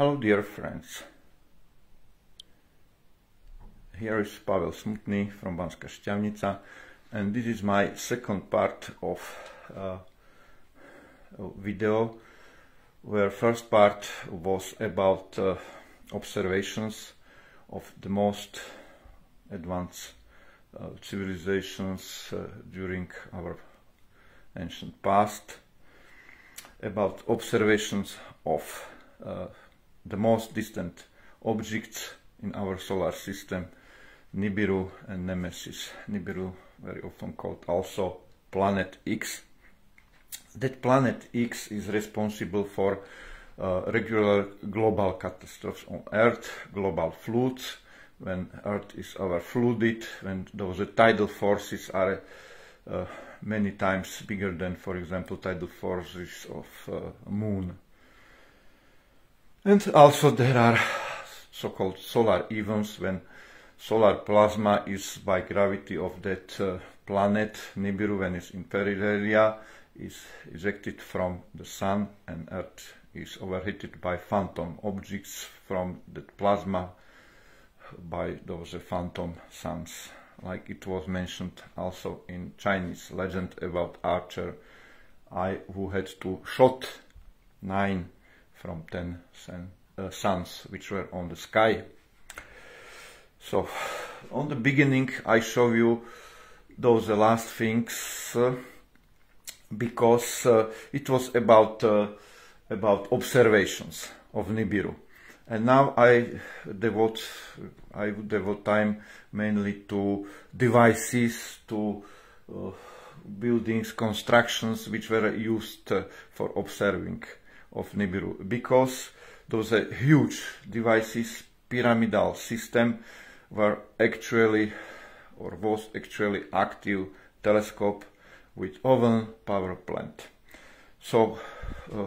Hello dear friends. Here is Pavel Smutny from Banska Štiavnica and this is my second part of uh, video where first part was about uh, observations of the most advanced uh, civilizations uh, during our ancient past about observations of uh, the most distant objects in our solar system, Nibiru and Nemesis. Nibiru, very often called also Planet X. That Planet X is responsible for uh, regular global catastrophes on Earth, global floods, when Earth is overflooded, when those tidal forces are uh, many times bigger than, for example, tidal forces of uh, Moon and also there are so-called solar events when solar plasma is by gravity of that uh, planet. Nibiru when it's in peripheria is ejected from the sun and Earth is overheated by phantom objects from that plasma by those phantom suns. Like it was mentioned also in Chinese legend about Archer Yi who had to shot nine from 10 sun, uh, suns which were on the sky. So on the beginning I show you those last things uh, because uh, it was about uh, about observations of Nibiru. And now I devote I devote time mainly to devices, to uh, buildings, constructions which were used uh, for observing of Nibiru because those huge devices, pyramidal system were actually or was actually active telescope with oven power plant. So uh,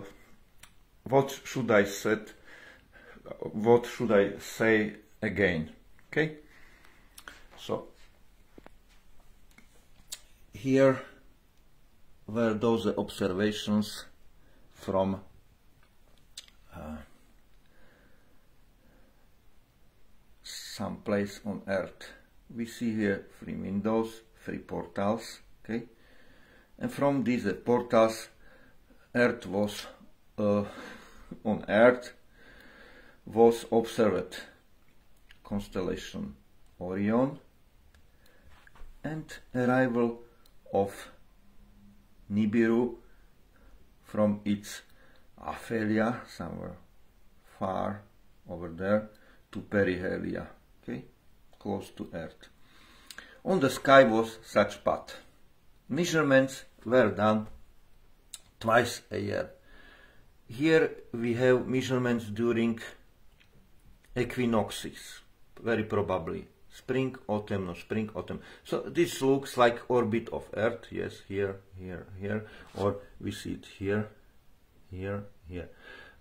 what should I said what should I say again okay so here were those observations from uh, some place on earth. We see here three windows three portals okay? And from these portals earth was uh, on earth was observed constellation Orion and arrival of Nibiru from its aphelia, somewhere far over there, to perihelia, okay, close to Earth. On the sky was such path. Measurements were done twice a year. Here we have measurements during equinoxes, very probably spring, autumn, no spring, autumn. So this looks like orbit of Earth, yes, here, here, here, or we see it here, here, here.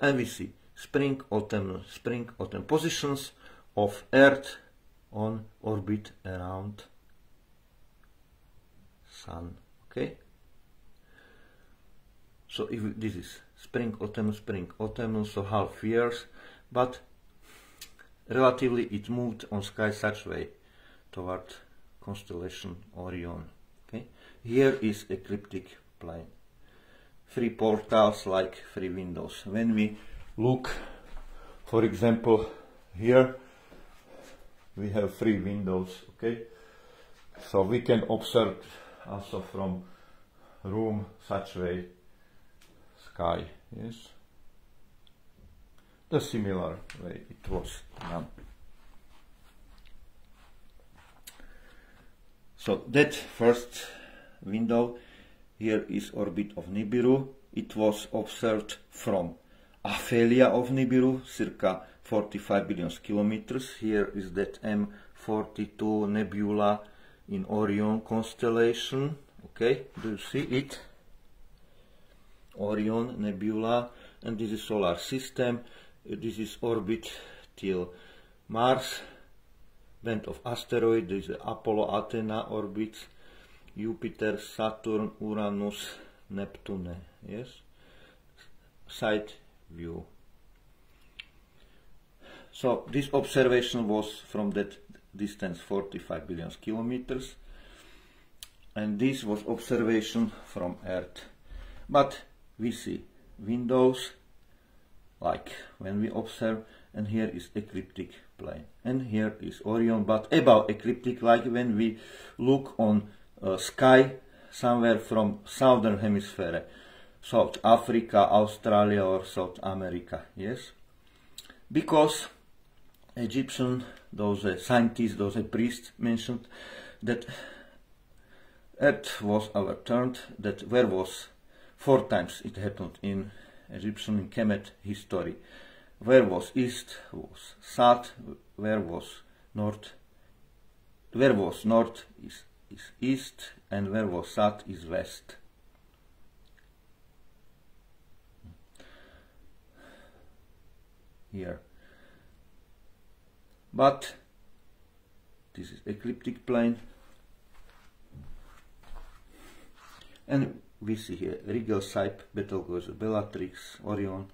And we see spring, autumn, spring, autumn positions of Earth on orbit around Sun. Okay? So if this is spring, autumn, spring, autumn, so half years, but relatively it moved on sky such way toward constellation Orion. Okay? Here is ecliptic plane three portals like three windows. When we look, for example, here we have three windows, okay? So we can observe also from room such way sky, yes? The similar way it was done. So that first window here is orbit of Nibiru. It was observed from aphelia of Nibiru, circa 45 billion kilometers. Here is that M42 nebula in Orion constellation. Okay, do you see it? Orion nebula, and this is solar system. This is orbit till Mars. Band of asteroid. This is Apollo Athena orbit Jupiter, Saturn, Uranus, Neptune. Yes, side view. so this observation was from that distance 45 billion kilometers and this was observation from Earth. But we see windows like when we observe and here is ecliptic plane and here is Orion but above ecliptic like when we look on sky somewhere from southern hemisphere South Africa, Australia or South America, yes? Because Egyptian, those uh, scientists, those uh, priests mentioned that Earth was overturned, that where was four times it happened in Egyptian in Kemet history. Where was east was south, where was north, where was north is, is east, and where was south is west. Here. But this is ecliptic plane And we see here Rigel, Saiph, Betelgeuse, Bellatrix, Orion,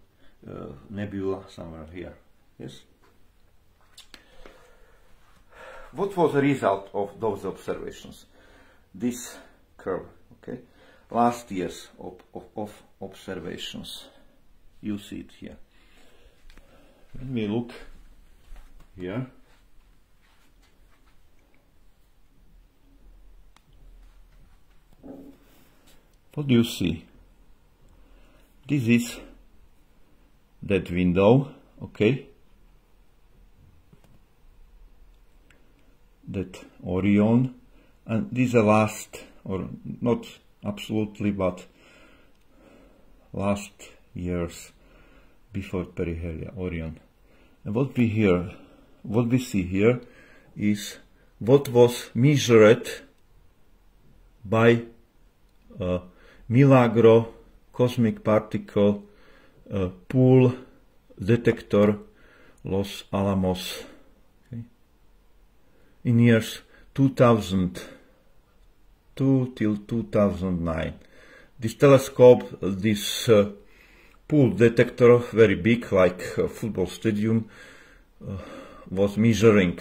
uh, Nebula somewhere here. Yes? What was the result of those observations? This curve, okay? Last years of, of, of observations. You see it here. Let me look here. What do you see? This is that window, okay? That Orion, and this is the last, or not absolutely, but last years before perihelia, Orion. And what we hear, what we see here is what was measured by uh, Milagro cosmic particle uh, pool detector Los Alamos. In years 2002 till 2009. This telescope, this uh, pool detector, very big like a football stadium, uh, was measuring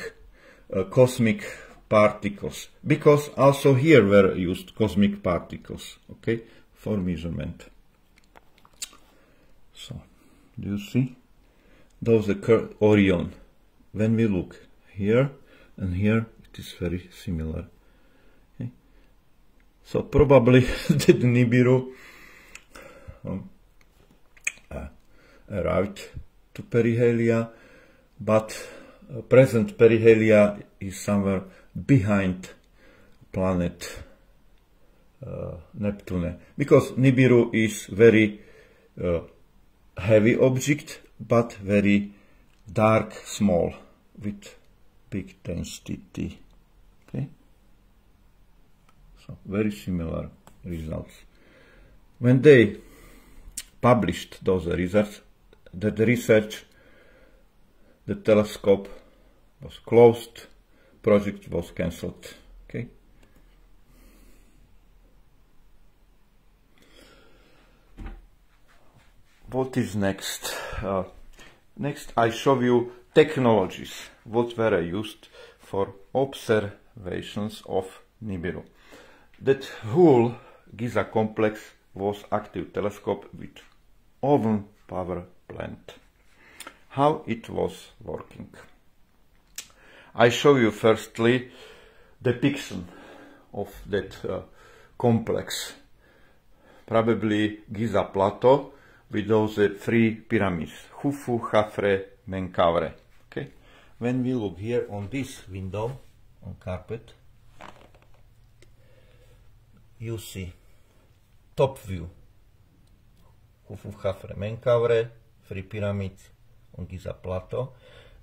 uh, cosmic particles because also here were used cosmic particles okay for measurement. So, do you see? Those occur Orion. When we look here and here, it is very similar. Okay. So probably the Nibiru um, uh, arrived to perihelia, but uh, present perihelia is somewhere behind planet uh, Neptune because Nibiru is very uh, heavy object but very dark small with big density okay? So very similar results. When they published those results the research the telescope was closed project was cancelled okay? What is next? Uh, next I show you technologies what were used for observations of Nibiru. That whole Giza complex was active telescope with oven power plant. How it was working. I show you firstly depiction of that uh, complex. Probably Giza plateau with those uh, three pyramids, Khufu, Khafre, Menkaure. When we look here on this window on carpet, you see top view. Khufu, Khafre, Menkaure, three pyramids on Giza Plateau.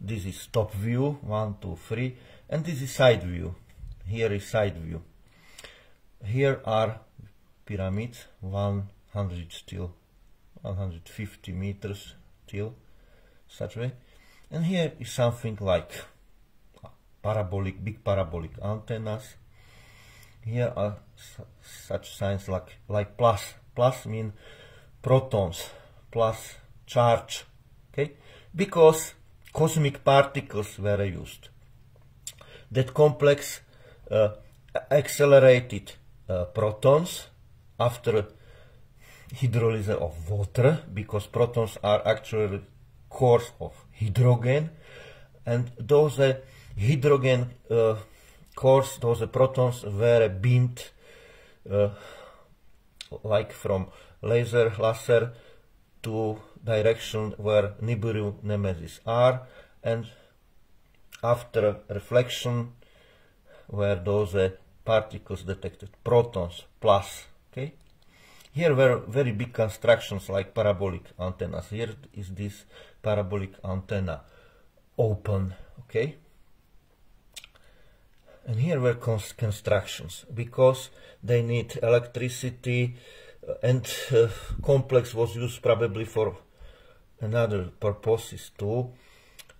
This is top view, one, two, three, and this is side view. Here is side view. Here are pyramids, 100 still 150 meters till such way and here is something like parabolic big parabolic antennas. Here are such signs like like plus. Plus mean protons plus charge okay? Because cosmic particles were used. That complex uh, accelerated uh, protons after hydrolysis of water because protons are actually cores of hydrogen and those uh, hydrogen uh, cores, those uh, protons were beamed like from laser laser to direction where Nibiru Nemesis are and after reflection where those uh, particles detected protons plus okay? Here were very big constructions like parabolic antennas. Here is this parabolic antenna open okay? And here were constructions because they need electricity uh, and uh, complex was used probably for another purposes too.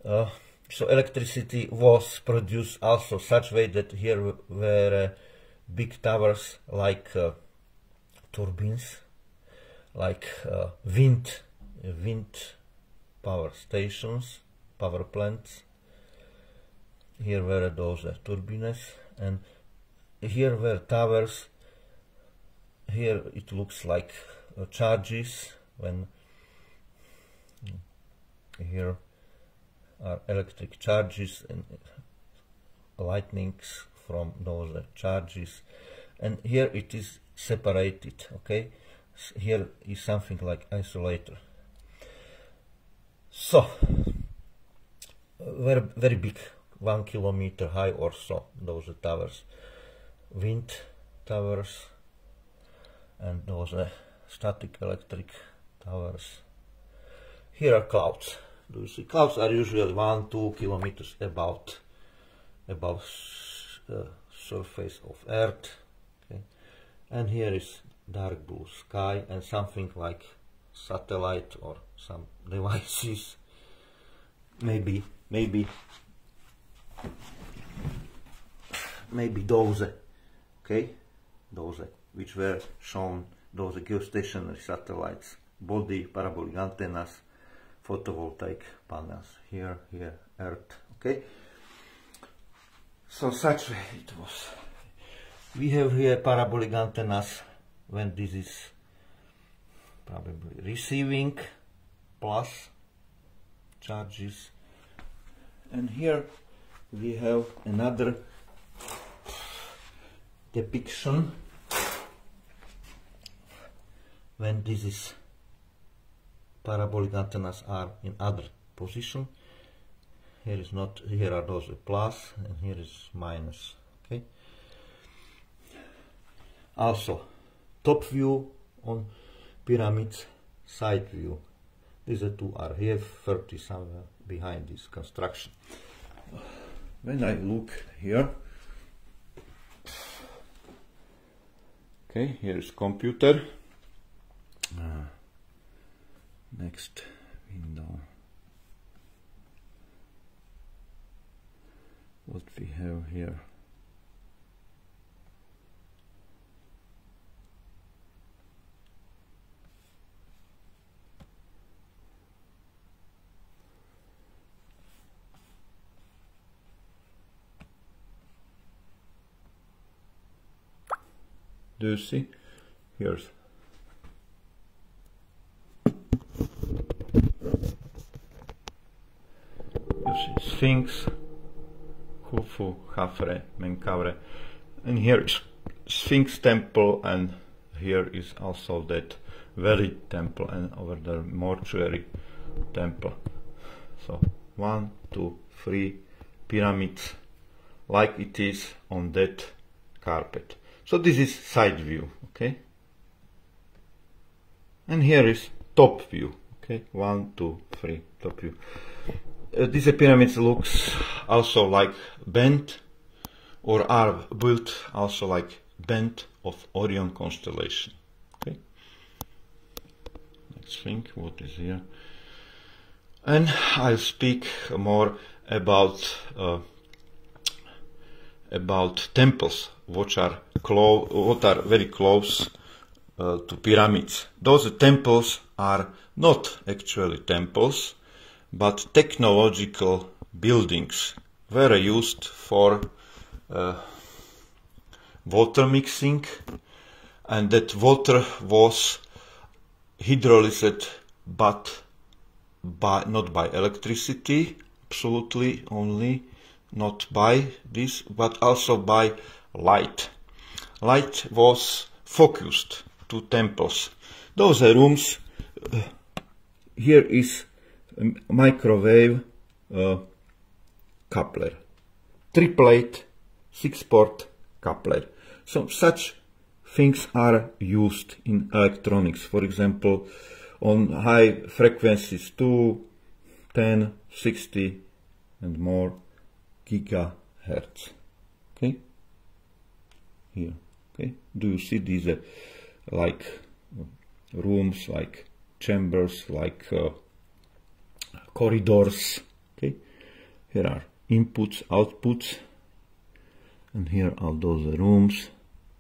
Uh, so electricity was produced also such way that here were uh, big towers like uh, turbines like uh, wind wind power stations power plants. Here were those uh, turbines and here were towers. Here it looks like uh, charges when here are electric charges and lightnings from those uh, charges. And here it is separated okay? Here is something like isolator so very very big one kilometer high or so those towers. Wind towers and those static electric towers. Here are clouds. Do you see? Clouds are usually one two kilometers about above the uh, surface of earth okay? And here is dark blue sky and something like satellite or some devices. Maybe maybe. Maybe those okay? Those which were shown those geostationary satellites body parabolic antennas photovoltaic panels here here earth okay? So such it was. We have here parabolic antennas when this is probably receiving plus charges. And here we have another depiction when this is parabolic antennas are in other position. Here is not here are those plus and here is minus okay? Also top view on pyramids side view. These two are here 30 somewhere behind this construction. When I look here okay here is computer. Uh, next window. What we have here do you see here's Sphinx, Khufu, Khafre, Menkaure. And here is Sphinx temple and here is also that very temple and over there mortuary temple. So one, two, three pyramids like it is on that carpet. So this is side view, okay? And here is top view, okay? One, two, three, top view. Uh, these pyramids looks also like bent or are built also like bent of Orion constellation. Okay. Let's think what is here. And I'll speak more about uh, about temples which are close, what are very close uh, to pyramids. Those temples are not actually temples but technological buildings were used for uh, water mixing and that water was hydrolyzed but by not by electricity absolutely only not by this but also by light light was focused to temples those are rooms uh, here is microwave uh, coupler triplet six port coupler so such things are used in electronics. For example, on high frequencies 2, 10, 60 and more gigahertz. Okay? Here. Okay? Do you see these uh, like rooms, like chambers, like uh, corridors? Okay? Here are inputs, outputs, and here are those rooms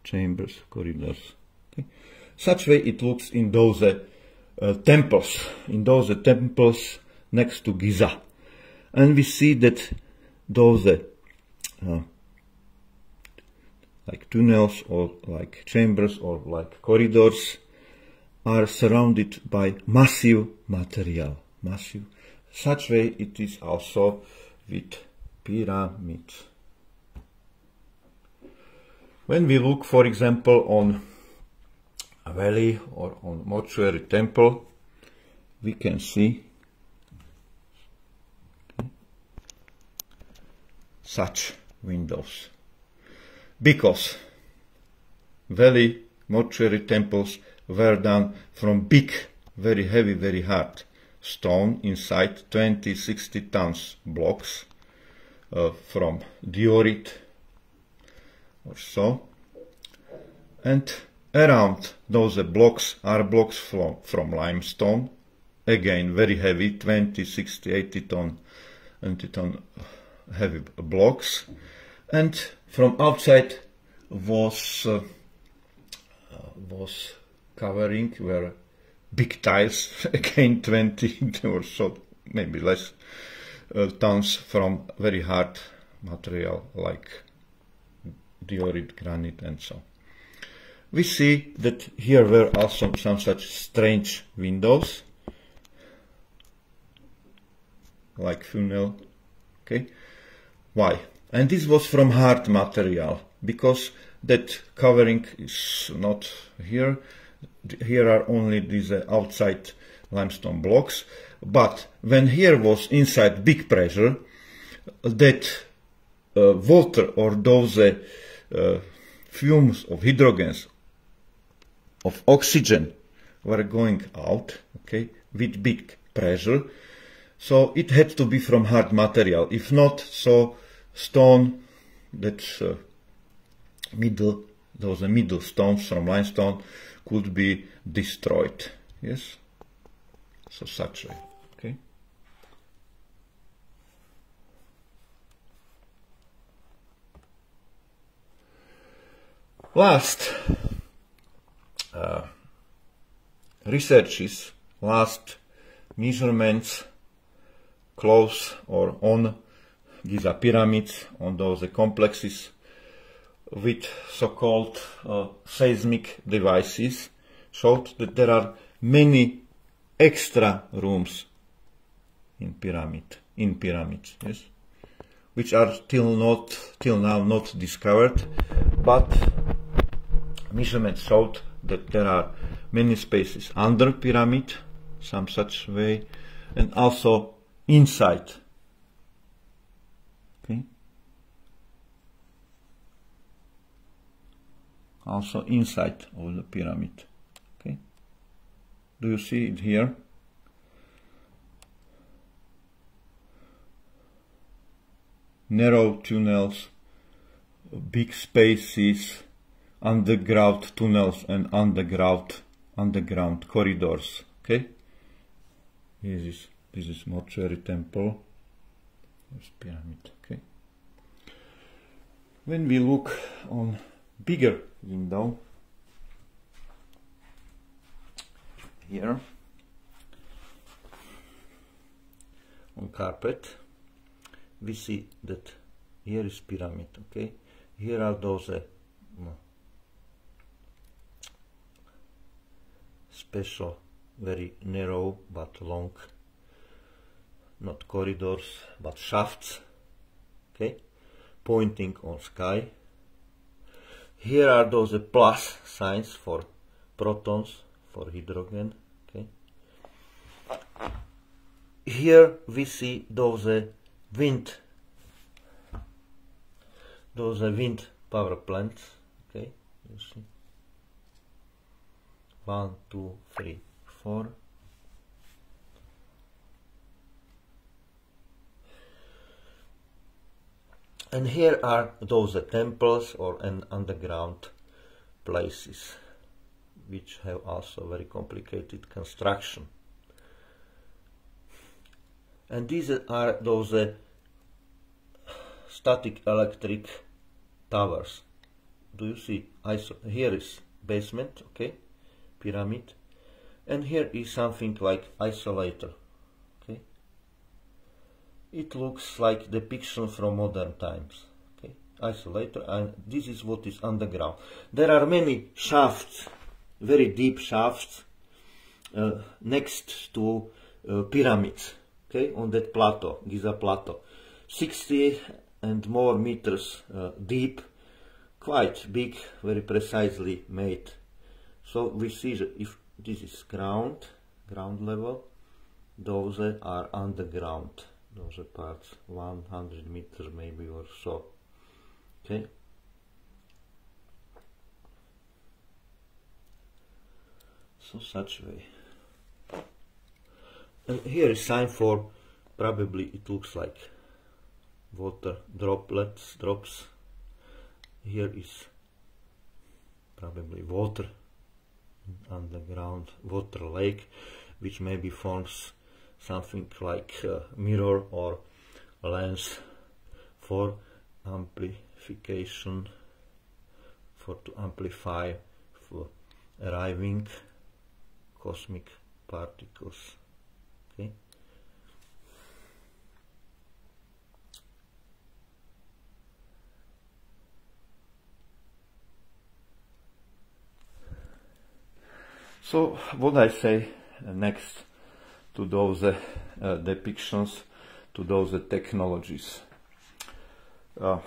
chambers, corridors. Okay. Such way it looks in those uh, uh, temples, in those uh, temples next to Giza. And we see that those uh, uh, like tunnels or like chambers or like corridors are surrounded by massive material. Massive. Such way it is also with pyramids. When we look, for example, on a valley or on mortuary temple, we can see such windows. Because valley mortuary temples were done from big, very heavy, very hard stone inside 20, 60 tons blocks uh, from diorite or so. And around those blocks are blocks from, from limestone, again very heavy, 20, 60, 80 ton, 80 ton heavy blocks. And from outside was uh, was covering were big tiles, again 20 or so, maybe less uh, tons from very hard material like diorite, granite and so. We see that here were also some such strange windows, like funnel, okay? Why? And this was from hard material, because that covering is not here. Here are only these uh, outside limestone blocks, but when here was inside big pressure, that uh, water or those uh, uh, fumes of hydrogens of oxygen were going out, okay, with big pressure. So it had to be from hard material. If not, so stone, that's uh, middle, those the middle stones from limestone could be destroyed. Yes? So such way. Okay. Last uh, researches, last measurements close or on Giza pyramids, on those complexes with so-called uh, seismic devices showed that there are many extra rooms in pyramid, in pyramids, yes, which are till not, till now not discovered, but measurements showed that there are many spaces under pyramid, some such way, and also inside. Also inside of the pyramid. Okay. Do you see it here? Narrow tunnels, big spaces, underground tunnels and underground underground corridors. Okay, this is this is mortuary temple. This pyramid. Okay. When we look on bigger window here, on carpet, we see that here is pyramid, okay? Here are those uh, special, very narrow but long, not corridors, but shafts, okay? Pointing on sky. Here are those uh, plus signs for protons, for hydrogen, okay? Here we see those uh, wind those wind power plants okay? You see? One two three four and here are those temples or an underground places which have also very complicated construction and these are those uh, static electric towers. Do you see? Here is basement, okay, pyramid, and here is something like isolator. It looks like depiction from modern times, okay, isolator, and this is what is underground. There are many shafts, very deep shafts, uh, next to uh, pyramids, okay, on that plateau, Giza plateau. 60 and more meters uh, deep, quite big, very precisely made. So we see that if this is ground, ground level, those are underground, those parts 100 meters maybe or so. Okay. So such way. And here is sign for probably it looks like water droplets drops here is probably water underground water lake which maybe forms something like mirror or lens for amplification for to amplify for arriving cosmic particles okay? So what I say uh, next to those uh, uh, depictions, to those technologies?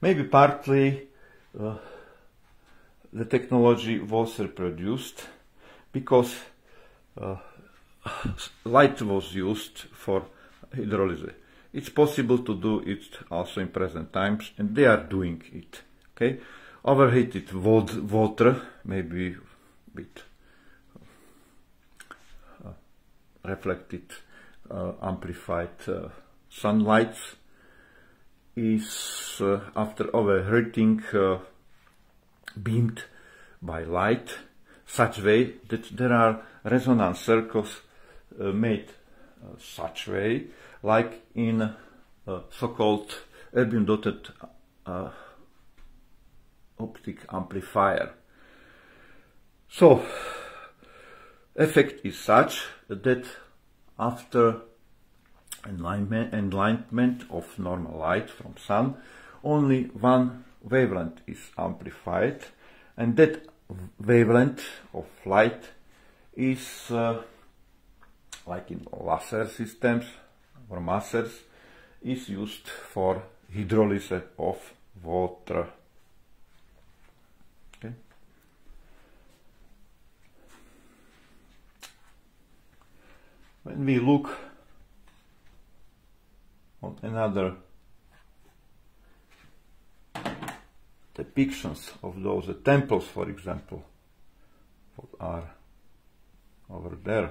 maybe partly the technology was reproduced because uh, light was used for hydrolysis. It's possible to do it also in present times, and they are doing it. Okay, overheated water, maybe with uh, reflected uh, amplified uh, sunlight is after overheating beamed by light such way that there are resonance circles uh, made uh, such way like in uh, so-called erbium doped optic amplifier. So, effect is such that after enlightenment, enlightenment of normal light from sun, only one wavelength is amplified and that wavelength of light is uh, like in laser systems or masers is used for hydrolysis of water. When we look on another depictions of those temples, for example, what are over there.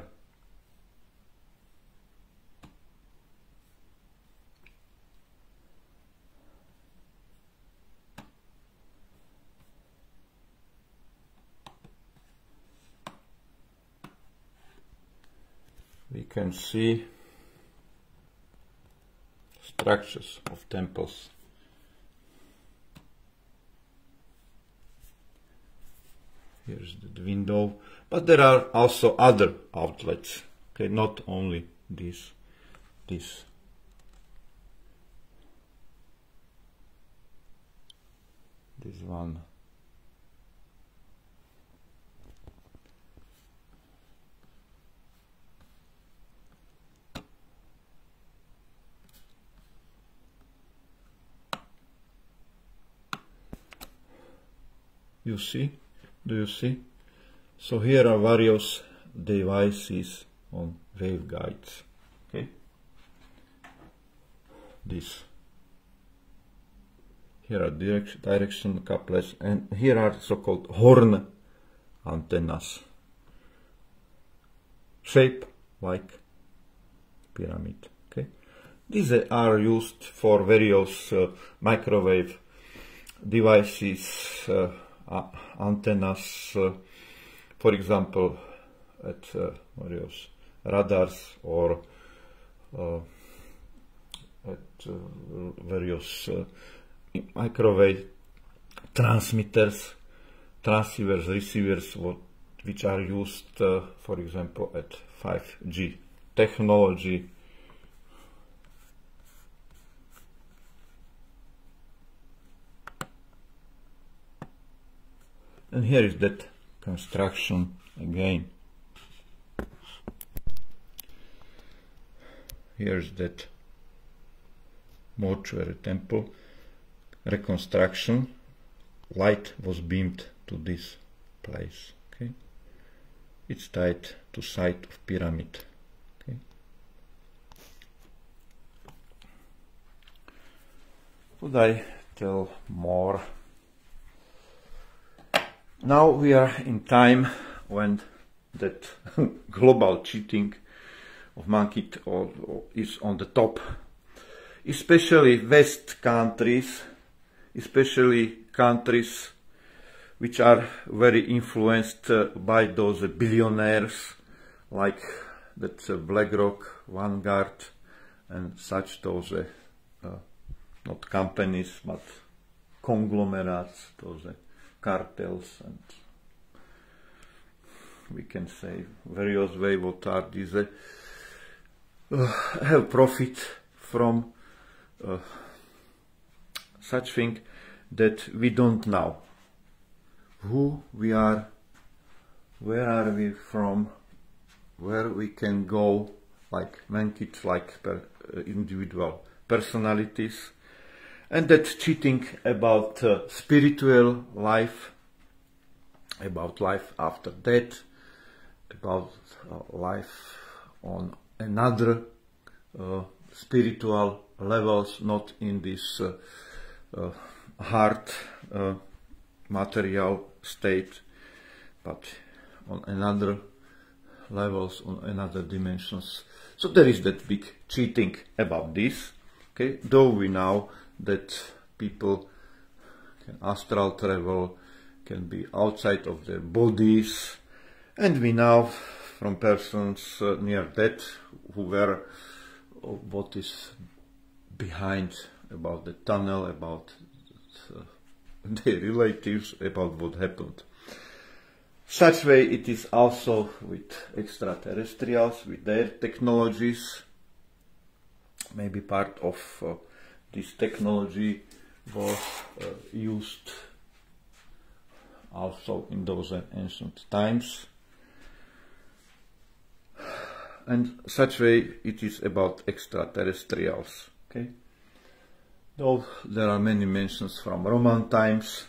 Can see structures of temples. Here's the window, but there are also other outlets, okay, not only this, this. This one. You see? Do you see? So here are various devices on waveguides. Okay. This. Here are direct, direction couplers and here are so-called horn antennas. Shape like pyramid. Okay. These are used for various uh, microwave devices, uh, antennas, for example, at various radars or at various microwave transmitters, transceivers, receivers, what, which are used, for example, at 5G technology. And here is that construction again. Here's that mortuary temple reconstruction. Light was beamed to this place. Okay, it's tied to site of pyramid. Okay. Would I tell more? Now we are in time when that global cheating of monkey is on the top. Especially West countries, especially countries which are very influenced uh, by those billionaires like that uh, BlackRock, Vanguard and such those uh, not companies but conglomerates, those cartels and we can say various way what are these uh, have profit from uh, such thing that we don't know. Who we are where are we from where we can go like make it like per, uh, individual personalities and that cheating about uh, spiritual life, about life after death, about uh, life on another uh, spiritual levels, not in this uh, uh, hard uh, material state, but on another levels, on another dimensions. So there is that big cheating about this. Okay, though we now that people can astral travel, can be outside of their bodies, and we know from persons uh, near death who were uh, what is behind about the tunnel, about uh, their relatives, about what happened. Such way it is also with extraterrestrials, with their technologies, maybe part of uh, this technology was uh, used also in those ancient times. And such way it is about extraterrestrials. Okay. Though there are many mentions from Roman times,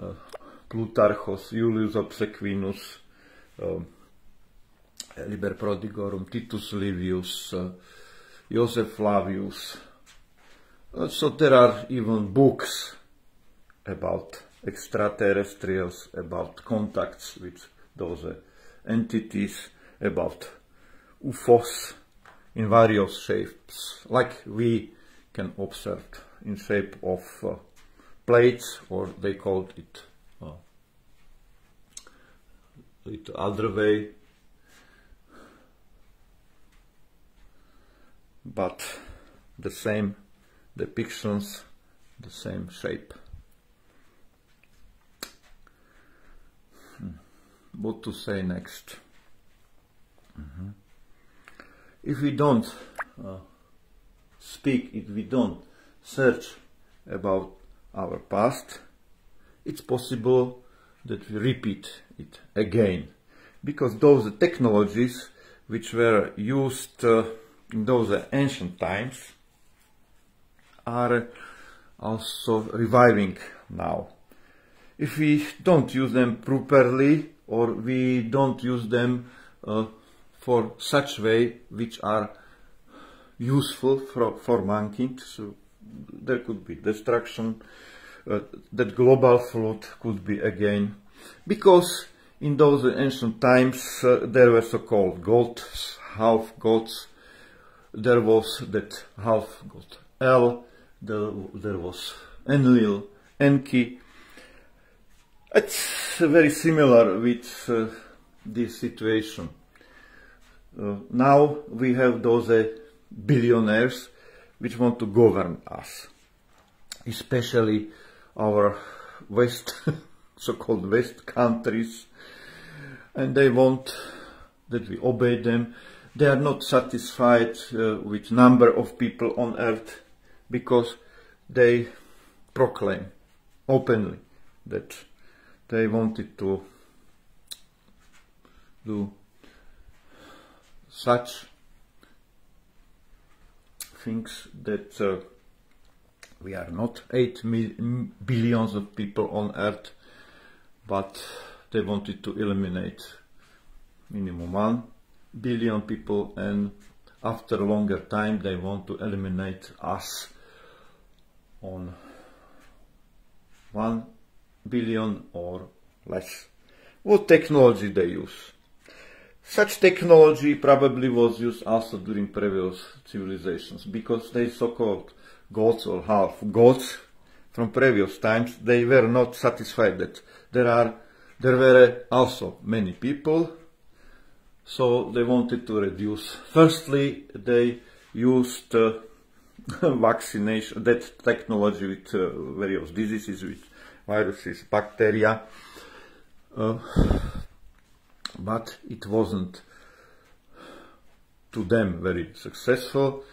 uh, Plutarchus, Julius Obsequens, uh, Liber Prodigiorum, Titus Livius, uh, Joseph Flavius, so there are even books about extraterrestrials, about contacts with those entities, about UFOs in various shapes, like we can observe in shape of uh, plates, or they called it uh, it other way. But the same depictions the same shape. Hmm. What to say next? Mm -hmm. if we don't uh, speak, if we don't search about our past, it's possible that we repeat it again. Because those technologies which were used uh, in those ancient times are also reviving now. If we don't use them properly or we don't use them uh, for such way which are useful for, for mankind, so there could be destruction, uh, that global flood could be again, because in those ancient times uh, there were so-called gods, half gods, there was that half god El, there, there was Enlil, Enki. It's very similar with uh, this situation. Uh, now we have those uh, billionaires which want to govern us, especially our West, so-called West countries, and they want that we obey them. They are not satisfied uh, with number of people on earth because they proclaim openly that they wanted to do such things that uh, we are not 8 billions of people on earth but they wanted to eliminate minimum 1 billion people and after a longer time they want to eliminate us on 1 billion or less. What technology they use? Such technology probably was used also during previous civilizations because they so-called gods or half gods from previous times, they were not satisfied that there are there were also many people so they wanted to reduce firstly they used uh, vaccination, that technology with uh, various diseases, with viruses, bacteria, uh, but it wasn't to them very successful.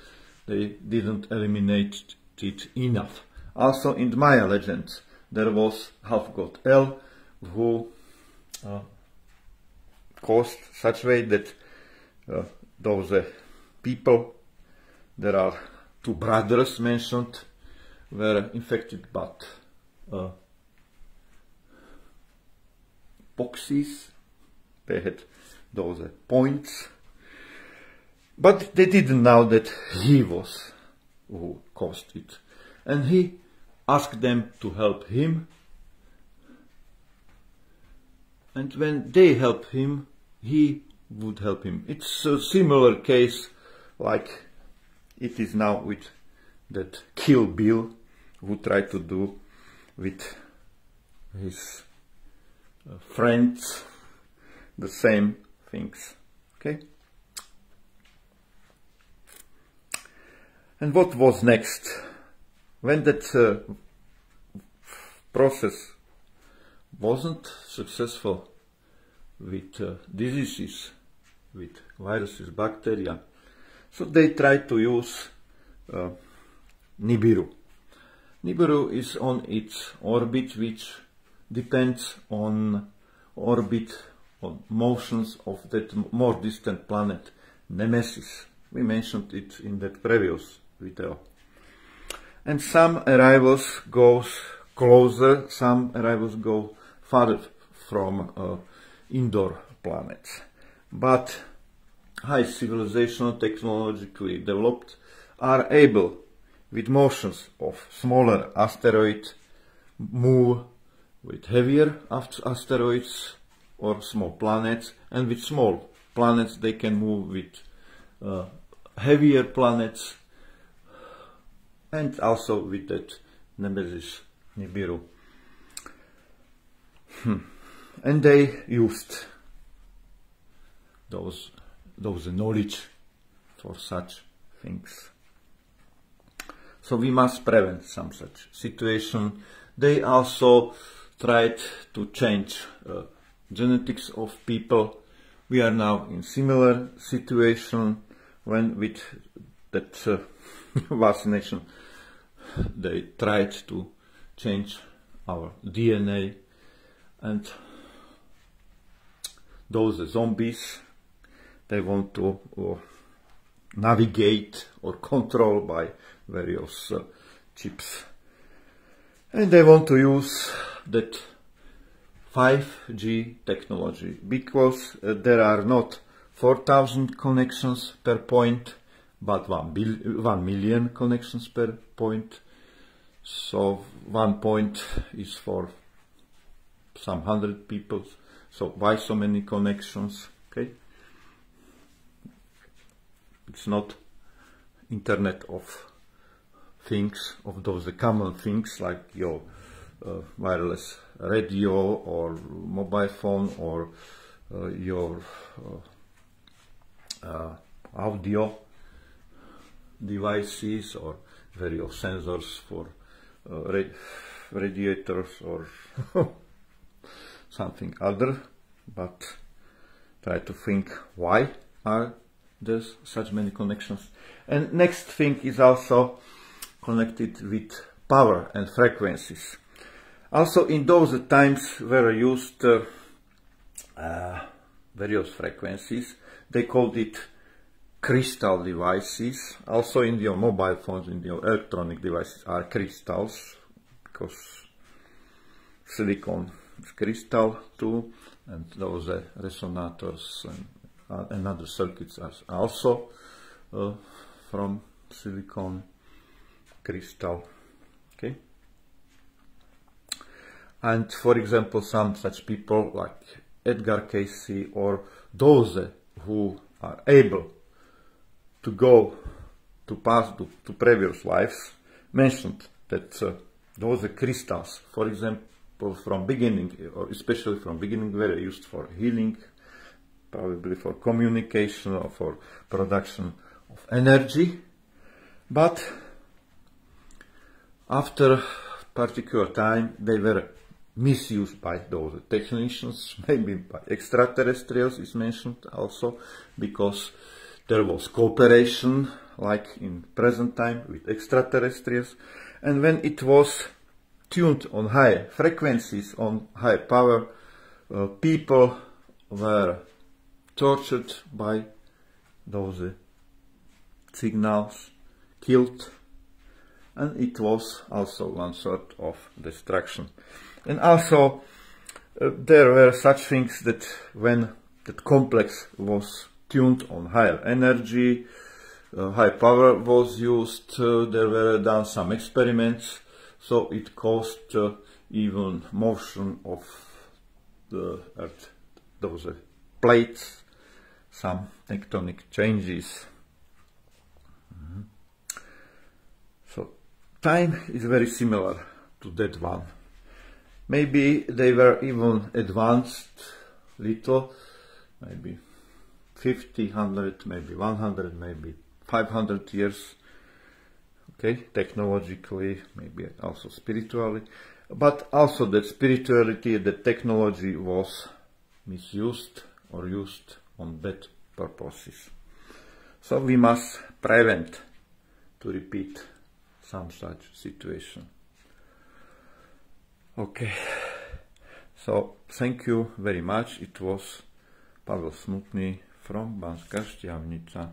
They didn't eliminate it enough. Also in the Maya legends, there was half-god El who uh, caused such way that uh, those uh, people, there are two brothers mentioned were infected but uh, boxes. They had those points. But they didn't know that he was who caused it. And he asked them to help him. And when they helped him, he would help him. It's a similar case like it is now with that Kill Bill who tried to do with his uh, friends the same things. Okay? And what was next? When that uh, process wasn't successful with uh, diseases, with viruses, bacteria, so they try to use uh, Nibiru. Nibiru is on its orbit which depends on orbit on motions of that more distant planet Nemesis. We mentioned it in that previous video. And some arrivals goes closer, some arrivals go farther from uh, indoor planets. But high civilization technologically developed are able with motions of smaller asteroids move with heavier asteroids or small planets and with small planets they can move with uh, heavier planets and also with that Nemesis Nibiru. Hmm. And they used those those knowledge for such things. So we must prevent some such situation. They also tried to change uh, genetics of people. We are now in similar situation when with that uh, vaccination they tried to change our DNA and those zombies they want to uh, navigate or control by various uh, chips. And they want to use that 5G technology because uh, there are not 4000 connections per point but 1, 1 million connections per point. So one point is for some hundred people. So why so many connections? Okay it's not internet of things of those common things like your uh, wireless radio or mobile phone or uh, your uh, uh audio devices or various sensors for uh, radiators or something other. But try to think why are there such many connections. And next thing is also connected with power and frequencies. Also in those times were used uh, uh, various frequencies. They called it crystal devices. Also in your mobile phones in your electronic devices are crystals because silicon is crystal too and those resonators and, and other circuits are also uh, from silicon crystal okay? And for example some such people like Edgar Cayce or those who are able to go to past to, to previous lives mentioned that uh, those crystals, for example, from beginning, or especially from beginning, were used for healing, probably for communication or for production of energy. But after particular time, they were misused by those technicians, maybe by extraterrestrials is mentioned also, because there was cooperation, like in present time, with extraterrestrials. And when it was tuned on high frequencies, on high power, uh, people were tortured by those uh, signals, killed, and it was also one sort of destruction. And also, uh, there were such things that when that complex was tuned on higher energy, uh, high power was used, uh, there were done some experiments, so it caused uh, even motion of the earth, those uh, plates, some tectonic changes. Mm -hmm. So time is very similar to that one. Maybe they were even advanced little, maybe 50, 100, maybe 100, maybe 500 years. Okay, technologically, maybe also spiritually, but also that spirituality, the technology was misused or used on bad purposes. So we must prevent to repeat some such situation. Okay, so thank you very much. It was Pavel Smutny from Banska Štiavnica.